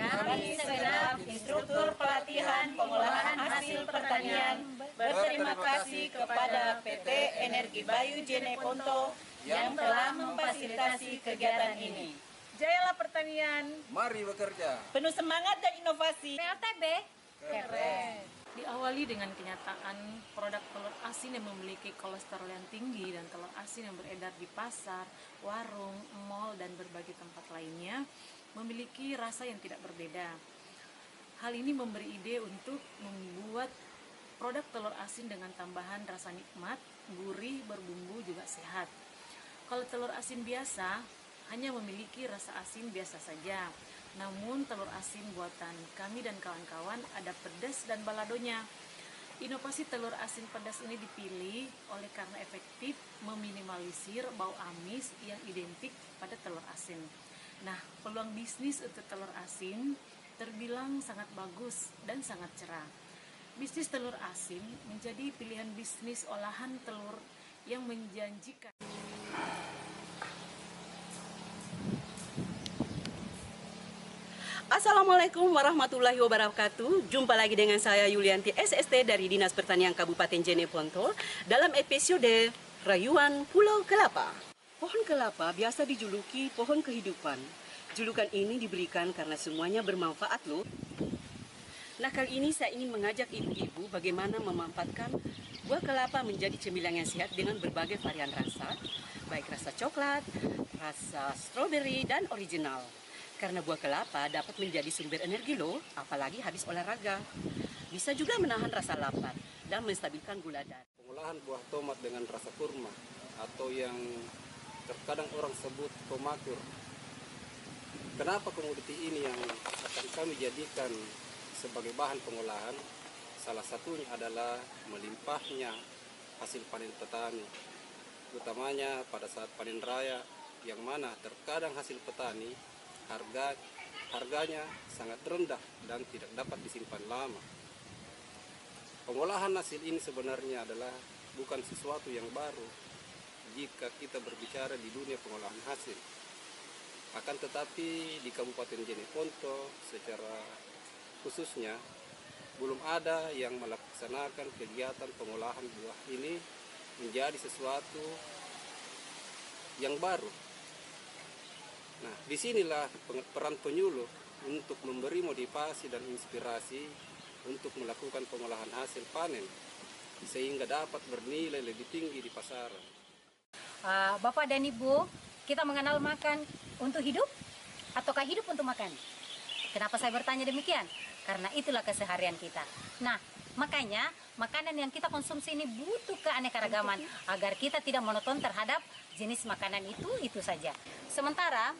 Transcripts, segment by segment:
Kami segenap instruktur pelatihan pengolahan hasil pertanian berterima kasih kepada PT Energi Bayu Jene Ponto yang telah memfasilitasi kegiatan ini. Jayalah pertanian. Mari bekerja. Penuh semangat dan inovasi. PLTB Keren. Diawali dengan kenyataan produk telur asin yang memiliki kolesterol yang tinggi dan telur asin yang beredar di pasar, warung, mall, dan berbagai tempat lainnya memiliki rasa yang tidak berbeda. Hal ini memberi ide untuk membuat produk telur asin dengan tambahan rasa nikmat, gurih, berbumbu juga sehat. Kalau telur asin biasa hanya memiliki rasa asin biasa saja. Namun telur asin buatan kami dan kawan-kawan ada pedas dan baladonya. Inovasi telur asin pedas ini dipilih oleh karena efektif meminimalisir bau amis yang identik pada telur asin. Nah, peluang bisnis untuk telur asin terbilang sangat bagus dan sangat cerah. Bisnis telur asin menjadi pilihan bisnis olahan telur yang menjanjikan. Assalamualaikum warahmatullahi wabarakatuh. Jumpa lagi dengan saya Yulianti SST dari Dinas Pertanian Kabupaten Jeneponto dalam episode Rayuan Pulau Kelapa. Pohon kelapa biasa dijuluki pohon kehidupan. Julukan ini diberikan karena semuanya bermanfaat loh. Nah kali ini saya ingin mengajak ibu-ibu bagaimana memanfaatkan buah kelapa menjadi cemilan yang sehat dengan berbagai varian rasa, baik rasa coklat, rasa stroberi, dan original. Karena buah kelapa dapat menjadi sumber energi loh, apalagi habis olahraga. Bisa juga menahan rasa lapar dan menstabilkan gula darah. Pengolahan buah tomat dengan rasa kurma atau yang terkadang orang sebut tomakur. Kenapa komoditi ini yang akan kami jadikan sebagai bahan pengolahan? Salah satunya adalah melimpahnya hasil panen petani, utamanya pada saat panen raya yang mana terkadang hasil petani harga harganya sangat rendah dan tidak dapat disimpan lama. Pengolahan hasil ini sebenarnya adalah bukan sesuatu yang baru jika kita berbicara di dunia pengolahan hasil. Akan tetapi di Kabupaten Jeneponto secara khususnya belum ada yang melaksanakan kegiatan pengolahan buah ini menjadi sesuatu yang baru Nah, di sinilah peran penyuluh untuk memberi motivasi dan inspirasi untuk melakukan pengolahan hasil panen sehingga dapat bernilai lebih tinggi di pasaran. Uh, Bapak dan Ibu, kita mengenal makan untuk hidup ataukah hidup untuk makan? Kenapa saya bertanya demikian? Karena itulah keseharian kita. Nah, makanya makanan yang kita konsumsi ini butuh keanekaragaman agar kita tidak monoton terhadap jenis makanan itu itu saja. Sementara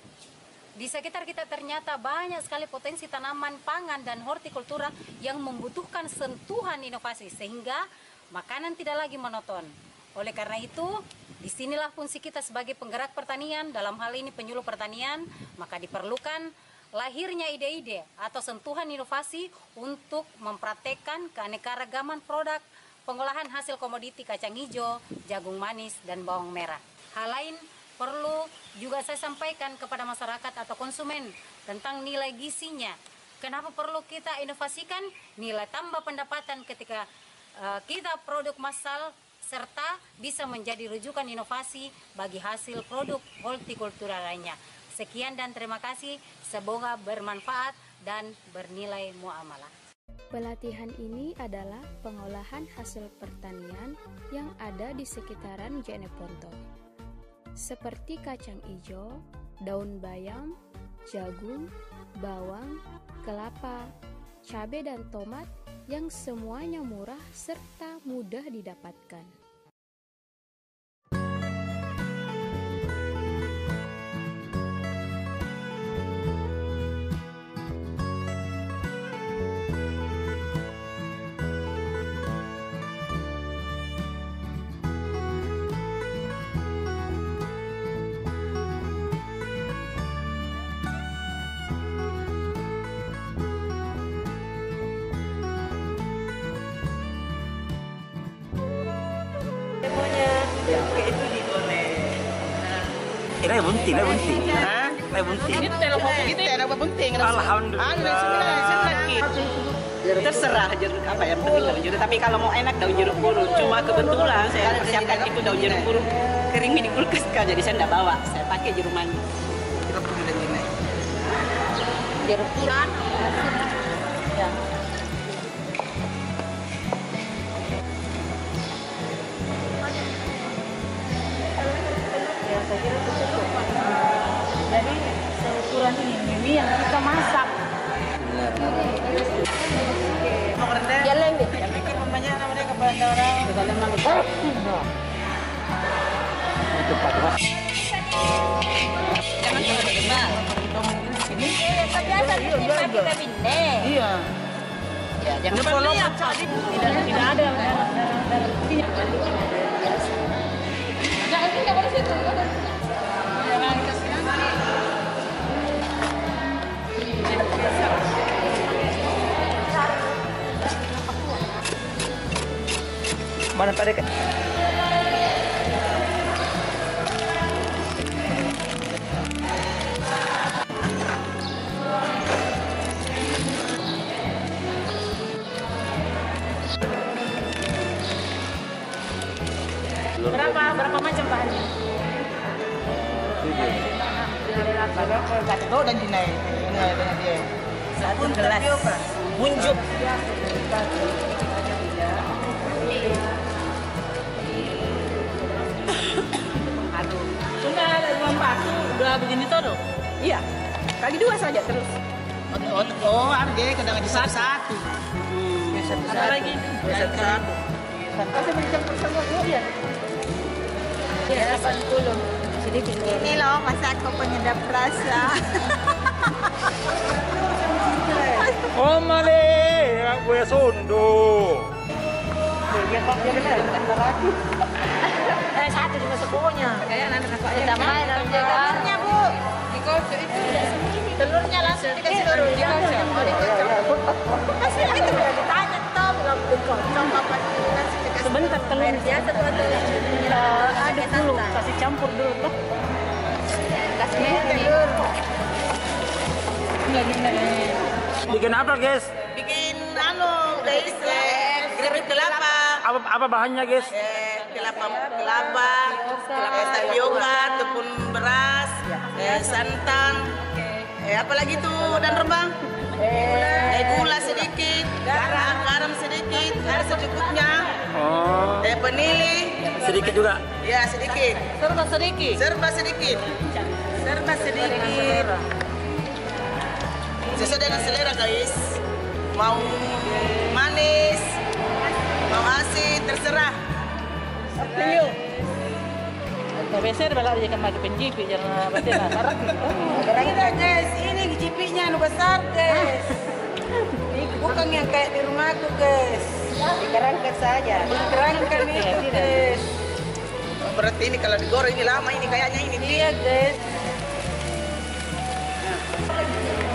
di sekitar kita ternyata banyak sekali potensi tanaman pangan dan hortikultura yang membutuhkan sentuhan inovasi sehingga makanan tidak lagi monoton. Oleh karena itu, di sinilah fungsi kita sebagai penggerak pertanian, dalam hal ini penyuluh pertanian, maka diperlukan lahirnya ide-ide atau sentuhan inovasi untuk mempraktekkan keanekaragaman produk pengolahan hasil komoditi kacang hijau, jagung manis, dan bawang merah. Hal lain perlu juga saya sampaikan kepada masyarakat atau konsumen tentang nilai gizinya. Kenapa perlu kita inovasikan nilai tambah pendapatan ketika uh, kita produk massal serta bisa menjadi rujukan inovasi bagi hasil produk hortikultura lainnya. Sekian dan terima kasih. Semoga bermanfaat dan bernilai muamalah. Pelatihan ini adalah pengolahan hasil pertanian yang ada di sekitaran Jeneponto seperti kacang hijau, daun bayam, jagung, bawang, kelapa, cabai dan tomat yang semuanya murah serta mudah didapatkan. Ini bunting, ini bunting. Hah? Ini bunting. Ini telepon itu Tidak ada penting, ada terserah jeruk apa yang penting daun jeruk tapi kalau mau enak daun jeruk purut cuma kebetulan saya persiapkan itu daun jeruk purut kering di kulkas kan jadi saya tidak bawa saya pakai jeruk manis jeruk purut ya ya saya kira ini yang kita masak jalan deh yang bikin namanya kepada orang jangan iya ya jangan tidak tidak ada jangan tidak boleh situ Mana pada ke? Berapa berapa macam bahannya? satu gelas munjuk udah begini tuh. iya. Kali dua saja terus. Oh, oh, ada kadang di satu. Satu. Ada lagi. Satu. kasih mencampur semua iya? Ya 80 sedikit Ini loh masako penyedap rasa. Oh male, gue sundo. Eh satu di masuknya kayak nanti nakaknya tambahin harus jaga Bu. telurnya langsung dikasih telur. Dikocok. oh dikocok. Kasih lagi tuh udah ditanya toh belum dikocok apa. Sebentar telur. biasa tuh Aduk dulu, kasih campur dulu tuh. kasih merah Bikin apa guys? Bikin anu guys, keripik kelapa. Apa apa bahannya guys? Eh, kelapa kelapa, kelapa tapioka, tepung beras, eh, santan, eh apa lagi tuh dan rembang? Eh, gula sedikit, garam, garam sedikit, air secukupnya, Oh, eh penili, sedikit juga. ya sedikit, serba sedikit serba sedikit, serba sedikit. Sesuai dengan selera guys. Mau manis, mau asin, terserah. Biasa balak dia kan pakai jangan lah. Kita guys, ini GP-nya anu besar guys. Bukan yang kayak di rumahku guys. dikerangkan saja Kerangkan itu guys. Berarti ini kalau digoreng ini lama ini kayaknya ini. Iya guys.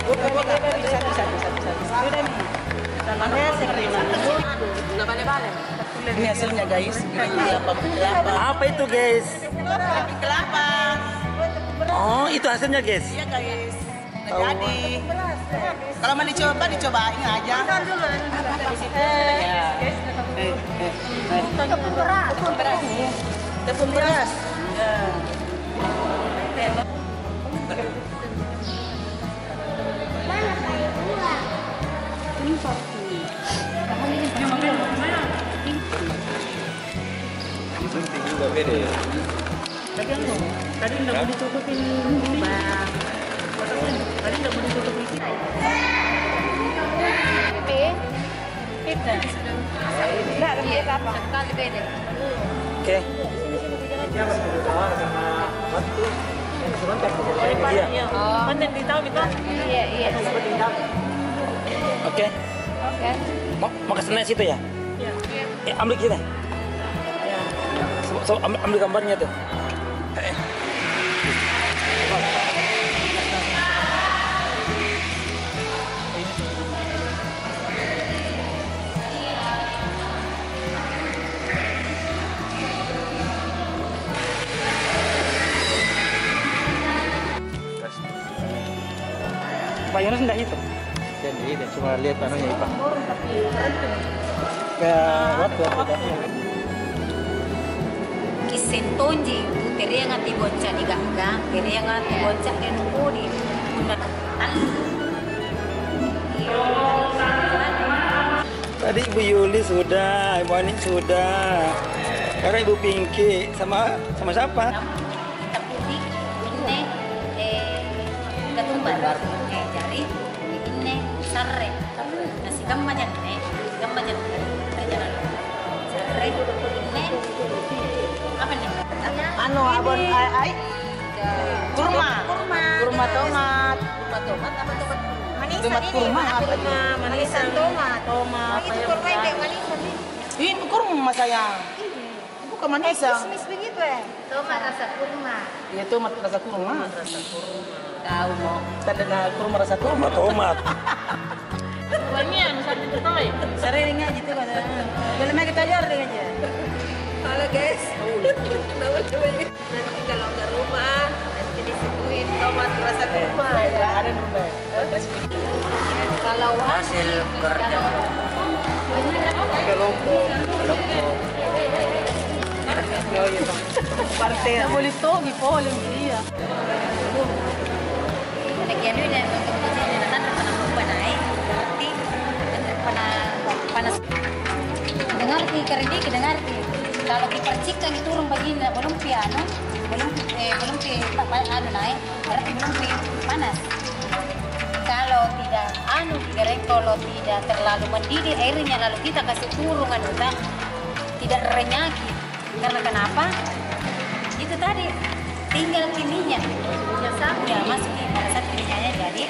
Buka buka. satu satu satu satu sudah nih seperti Ini hasilnya guys. Kelapa kelapa. Apa itu guys? Kelapa. Oh, itu hasilnya guys. Iya guys. Nah, jadi kalau mau dicoba dicobain aja. tepung beras Sunting juga ya. Tadi nggak mau ditutupin bang. Tadi nggak mau ditutupin. kita Enggak, lebih apa? sekali beda Oke. Iya. Iya iya Oke. oke Mau mau ke sana situ ya? Iya. Eh, ambil kita. So, ambil, gambarnya tuh. Supaya Yunus enggak hitung. Jadi cuma lihat anunya Ipa. Kayak waktu waktu kisentonji teria ngati bocah di gaga teria ngati bocah di nukudi undak Tadi Ibu Yuli sudah, Ibu Ani sudah. Sekarang Ibu Pinky sama sama siapa? Anu abon ai ai kurma. kurma Kurma tomat. kurma tomat apa tomat manisan Tomat ini kurma apa kurma ini? manisan tomat Tomat. itu kurma yang kayak manisan nih Ini kurma sayang. Bukan manisan. kismis begitu ya tomat rasa kurma Ya tomat rasa kurma. tahu mau Tanda kurma rasa kurma. Tomat. Sering aja pada. Boleh main kita ajar aja. Halo guys, nanti kalau ke rumah nanti disuguhin tomat rasa kurma. Ada rumah. kalau hasil kerja Kelompok. Partai. Boleh togi boleh dia. Lagi ini untuk nanti pernah lupa naik berarti pernah panas dengar ki kerja dengar ki kalau ki percikan itu turun begini belum piano belum eh, belum pi anu naik berarti belum pi panas. Kalau tidak anu kira kalau tidak terlalu mendidih airnya lalu kita kasih turun anu tidak renyaki. Karena kenapa? Itu tadi tinggal minyak ya masuk di pada saat minyaknya jadi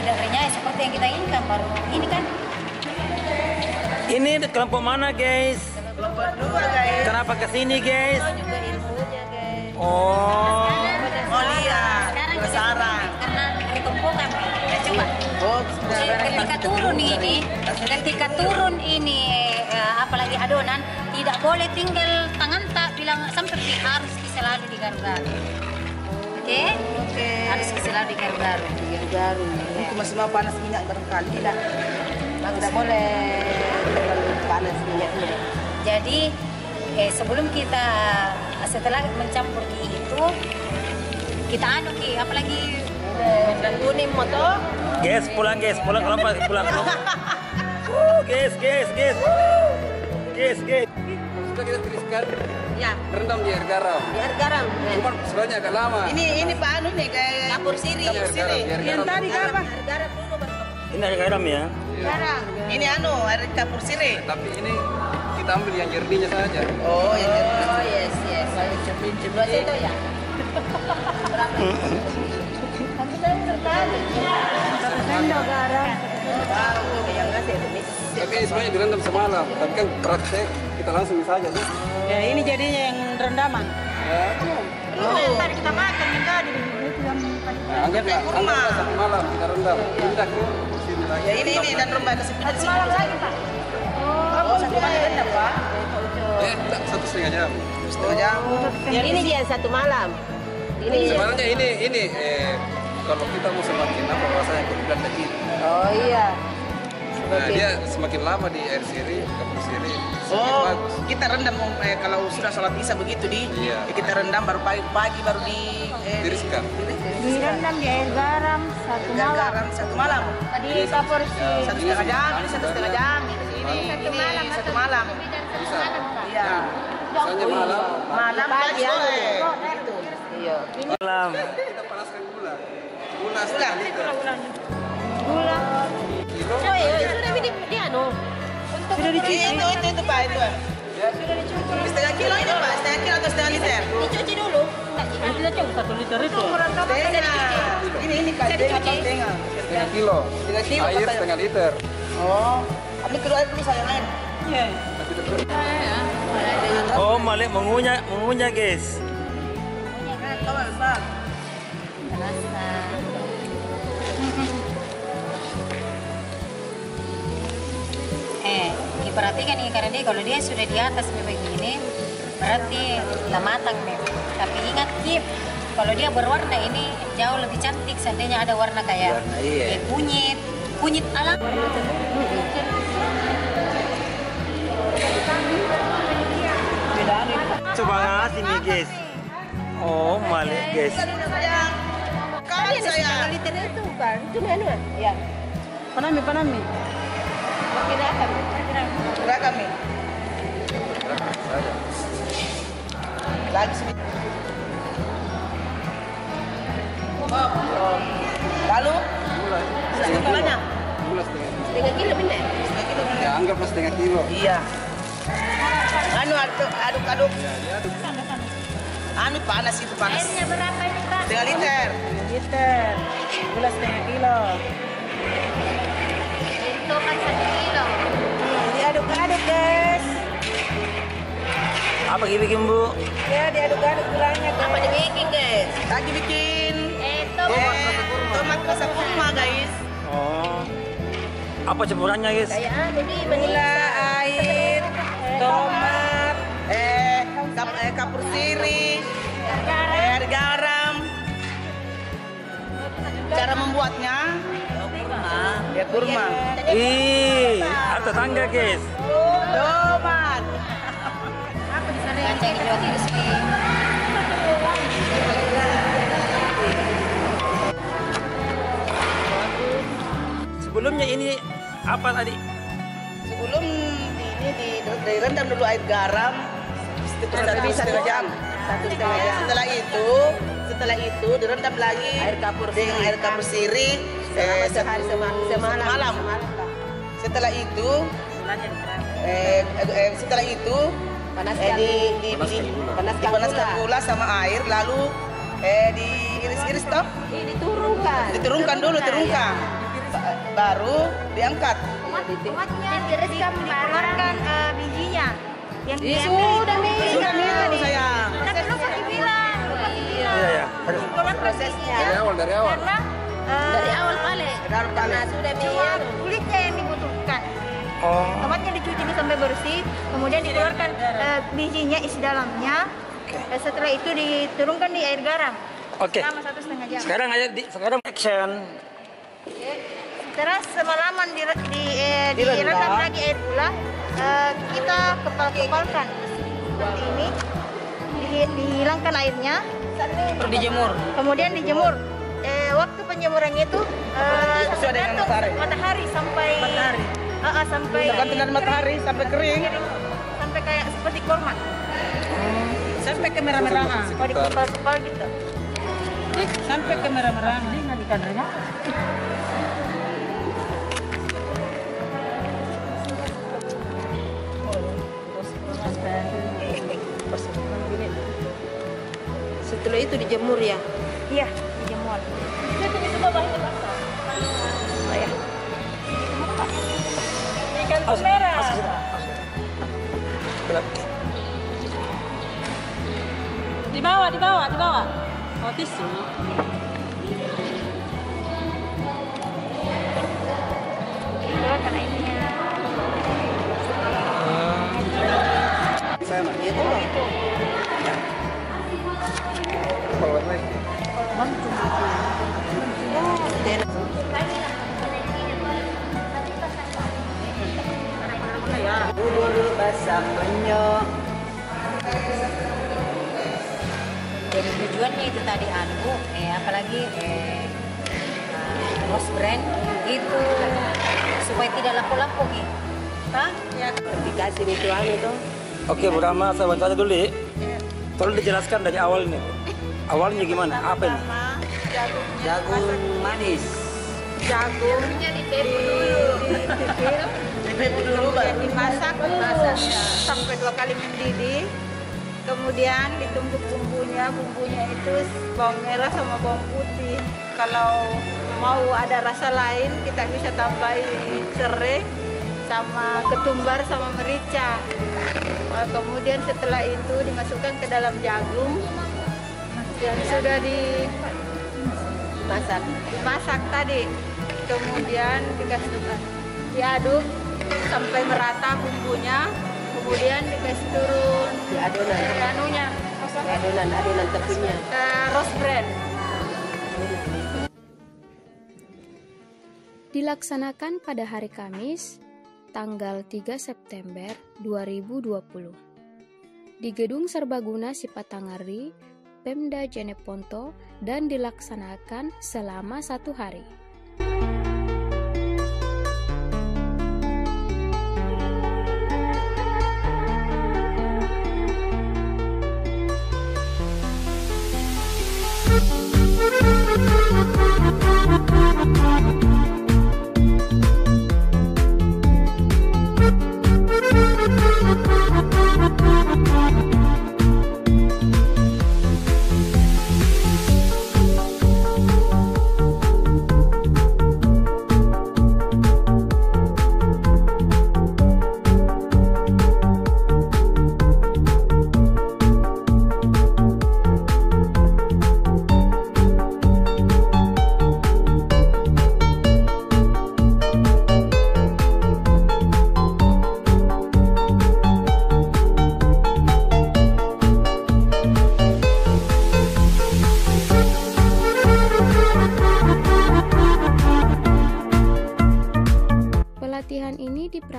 tidak renyah seperti yang kita inginkan baru ini kan. Ini kelompok mana guys? Dua guys. Kenapa ke sini guys? Juga ilmunya guys. Oh. Oh lihat. sekarang karena ya coba Oh, ketika turun ini ketika turun ini eh, apalagi adonan tidak boleh tinggal tangan tak bilang sampai harus selalu digaru-garu oke Oke. harus selalu digaru-garu Garu. Itu masih mau panas minyak barangkali tidak. Tidak boleh terlalu panas minyaknya. Jadi eh, sebelum kita setelah mencampur ki itu kita anu ki apalagi Dan kuning moto. Guys, pulang guys, pulang pulang kelompok. Uh, guys, guys, guys. Guys, guys. Sudah kita tiriskan, Ya, rendam di air garam. biar garam. Cuma sebenarnya agak lama. Ini ini Pak Anu nih kayak Kapur siri. Di air garam, di air yang garam. tadi apa? Biar garam dulu. Ini ada garam ya. Garam. Ini anu air kapur sirih. Tapi ini kita ambil yang jernihnya saja. Oh, yang. Oh yes yes. Saya cobain coba itu ya. Tapi ini sebenarnya direndam semalam. Tapi kan praktek kita langsung saja. tuh. Ya, ini jadinya yang rendaman. Oh, yang tadi kita makan yang tadi. Nah, anggaplah, anggaplah satu malam kita rendam. Pindah ke sini lagi. Ya ini ini dan rumah ke. Satu malam lagi, Pak. Pak. Eh, enggak, satu setengah jam. Setengah jam. Yang ini dia satu malam. Ini Sebenarnya ini ini eh, kalau kita mau semakin apa rasanya bilang tadi. Oh iya. Nah, dia semakin lama di air siri, kapur siri, Oh, bagus. kita rendam eh, kalau sudah sholat isya begitu di, Iya. ya kita rendam baru pagi, pagi baru di eh, Tiriskan. Direndam di air garam satu malam. garam satu malam. Tadi kapur si Satu setengah jam, ini satu setengah jam. Ini satu malam, satu malam. Bisa. Iya. Misalnya malam, Malam pagi sore. Iya. Malam. kita panaskan gula. Gula liter. gula. Kilo. Oh iya, sudah di di anu. Sudah dicuci. Itu itu itu Pak itu. Setengah kilo ini Pak, setengah kilo atau setengah liter? Dicuci dulu. Setengah. Ini ini Kak, setengah kilo. Setengah kilo Air katanya. setengah liter. Oh, kedua air dulu saya lain. Iya. Tapi tetap Oh, Malik mengunyah, mengunyah guys. Terasa eh diperhatikan nih karena dia kalau dia sudah di atas begini berarti sudah matang nih tapi ingat Kip Kalau dia berwarna ini jauh lebih cantik seandainya ada warna kayak Warna, iya. kayak kunyit, kunyit alam. Coba ngasih nih guys. Oh, malik guys. Kali saya. liter itu kan, itu menu ya. Panami, panami. Beragam nih. Lagi sedikit. Oh. Lalu? Setengah banyak? Gula setengah Setengah kilo benar. Ya anggaplah setengah kilo. Iya. Anu aduk aduk aduk. Anu panas itu panas. Airnya berapa ini Pak? Setengah liter. Liter. Gula setengah kilo. Itu kan satu kilo. Diaduk-aduk guys. Apa yang bikin bu? Ya diaduk-aduk gulanya guys. Apa dibikin guys? Lagi bikin Itu eh, tomat rasa kurma guys. Oh. Apa campurannya guys? kayak anu di Gula, air, tomat, eh, kap, eh kapur sirih, air garam. Cara membuatnya? Kurma. Ya kurma. Ih, ada tangga guys. Tomat. Kacang hijau crispy. Sebelumnya ini apa tadi? Sebelum ini di, direndam dulu air garam satu setengah jam. Satu setengah jam. Setelah itu, setelah itu direndam lagi air kapur dengan air kapur sirih eh, satu, semalam. malam. Setelah itu, eh, eh, setelah itu eh, di, di, di, dipanaskan gula sama air lalu eh diiris-iris toh diturunkan. diturunkan dulu turunkan Ba- baru diangkat Tomatnya ditiriskan dikeluarkan eh, bijinya. Yang diambil sudah bijinya. sudah nih, sayang. Tapi lupa dibilang, lupa dibilang. Iya ya. Harus. Keluar prosesnya. Dari awal, dari awal. Karena eh, Dari awal balik. Dari. Karena sudah cuma kulitnya yang dibutuhkan. Oh. Tomatnya dicuci sampai bersih, kemudian dikeluarkan eh, bijinya isi dalamnya. Eh, setelah itu diturunkan di air garam Oke. selama satu setengah jam. Sekarang aja di sekarang action. Terus semalaman di, di, eh, direndam lagi air gula, eh, kita kepal-kepalkan seperti ini, Di- dihilangkan airnya, terus dijemur. Kemudian dijemur. Eh, waktu penjemurannya itu eh, Sesuai dengan matahari. matahari sampai Matahari. Ah, ah, sampai tergantung dari matahari sampai kering. Sampai kayak seperti kurma. sampai ke merah-merahan. Kalau dikepal-kepal gitu. sampai ke merah-merahan. Setelah itu dijemur ya? Iya, dijemur. Oh ya. Ikan merah. Di bawah, di bawah, di bawah. Oh, tisu. Saya nak. itu naik. bubur basah penyok Jadi tujuannya itu tadi anu Bu, eh apalagi eh uh, rose brand itu supaya tidak laku-laku nih. Hah? dikasih itu anu tuh Oke, Bu Rama, saya bantu aja dulu ya. Tolong dijelaskan dari awal ini. Awalnya gimana? Apa ini? jagung manis. Jagungnya dipepu dulu. dipepu dulu baru. Dimasak. Sampai dua kali mendidih. Kemudian ditumbuk bumbunya. Bumbunya itu bawang merah sama bawang putih. Kalau mau ada rasa lain kita bisa tambahin serai sama ketumbar sama merica. Kemudian setelah itu dimasukkan ke dalam jagung yang sudah dimasak dimasak tadi. Kemudian dikasih diaduk sampai merata bumbunya. Kemudian dikasih turun. Di adonan anunya. Adonan, adonan tepungnya. Eh, rose bread. Dilaksanakan pada hari Kamis, tanggal 3 September 2020 di Gedung Serbaguna Sipatangari, Pemda Jeneponto dan dilaksanakan selama satu hari.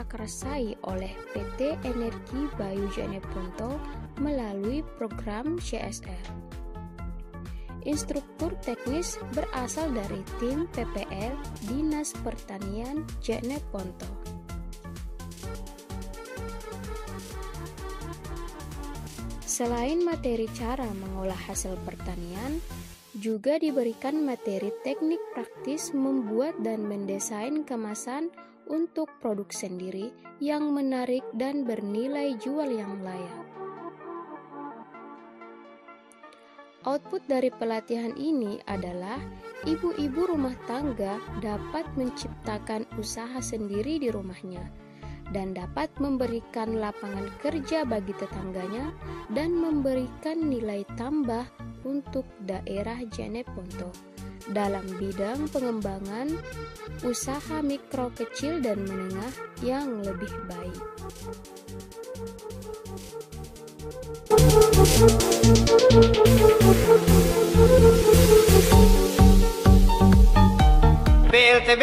Diprakarsai oleh PT Energi Bayu Jeneponto melalui program CSR. Instruktur teknis berasal dari tim PPL Dinas Pertanian Jeneponto. Selain materi cara mengolah hasil pertanian, juga diberikan materi teknik praktis membuat dan mendesain kemasan untuk produk sendiri yang menarik dan bernilai jual yang layak. Output dari pelatihan ini adalah ibu-ibu rumah tangga dapat menciptakan usaha sendiri di rumahnya dan dapat memberikan lapangan kerja bagi tetangganya dan memberikan nilai tambah untuk daerah Jeneponto dalam bidang pengembangan usaha mikro kecil dan menengah yang lebih baik. BLTB